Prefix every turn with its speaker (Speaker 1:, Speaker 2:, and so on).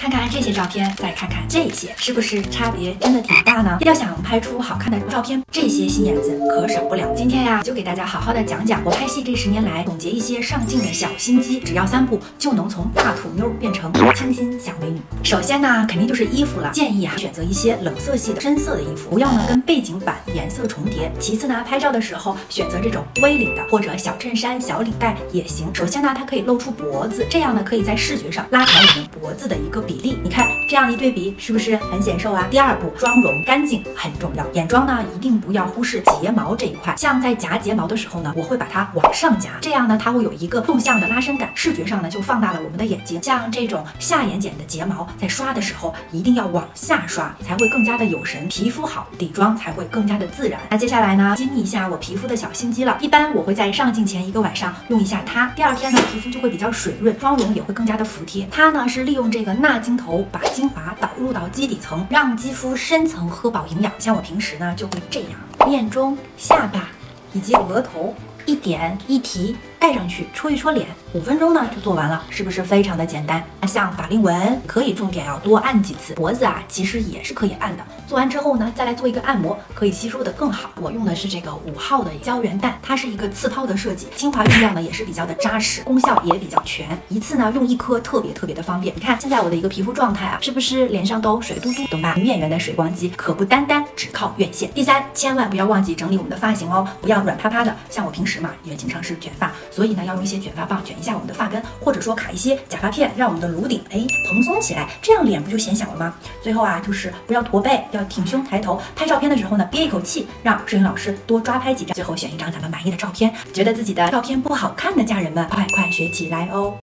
Speaker 1: 看看这些照片，再看看这些，是不是差别真的挺大呢？要想拍出好看的照片，这些心眼子可少不了。今天呀，就给大家好好的讲讲我拍戏这十年来总结一些上镜的小心机，只要三步就能从大土妞变成清新小美女。首先呢，肯定就是衣服了，建议啊选择一些冷色系的深色的衣服，不要呢跟背景板颜色重叠。其次呢，拍照的时候选择这种 V 领的或者小衬衫、小领带也行。首先呢，它可以露出脖子，这样呢可以在视觉上拉长我们脖子的一个比例。你看这样一对比，是不是很显瘦啊？第二步，妆容干净很重要，眼妆呢一定不要忽视睫毛这一块。像在夹睫毛的时候呢，我会把它往上夹，这样呢它会有一个纵向的拉伸感，视觉上呢就放大了我们的眼睛。像这种下眼睑的睫毛，在刷的时候一定要往下刷，才会更加的有神，皮肤好，底妆才会更加的自然。那接下来呢，揭秘一下我皮肤的小心机了。一般我会在上镜前一个晚上用一下它，第二天呢皮肤就会比较水润，妆容也会更加的服帖。它呢是利用这个钠精头把精华导入到基底层，让肌肤深层喝饱营养。像我平时呢就会这样，面中、下巴以及额头一点一提。盖上去，戳一戳脸，五分钟呢就做完了，是不是非常的简单？像法令纹可以重点要多按几次，脖子啊其实也是可以按的。做完之后呢，再来做一个按摩，可以吸收的更好。我用的是这个五号的胶原蛋，它是一个刺抛的设计，精华用量呢也是比较的扎实，功效也比较全，一次呢用一颗特别特别的方便。你看现在我的一个皮肤状态啊，是不是脸上都水嘟嘟，懂吧？女演员的水光肌可不单单只靠院线。第三，千万不要忘记整理我们的发型哦，不要软趴趴的。像我平时嘛，也经常是卷发。所以呢，要用一些卷发棒卷一下我们的发根，或者说卡一些假发片，让我们的颅顶哎蓬松起来，这样脸不就显小了吗？最后啊，就是不要驼背，要挺胸抬头。拍照片的时候呢，憋一口气，让摄影老师多抓拍几张，最后选一张咱们满意的照片。觉得自己的照片不好看的家人们，快快学起来哦！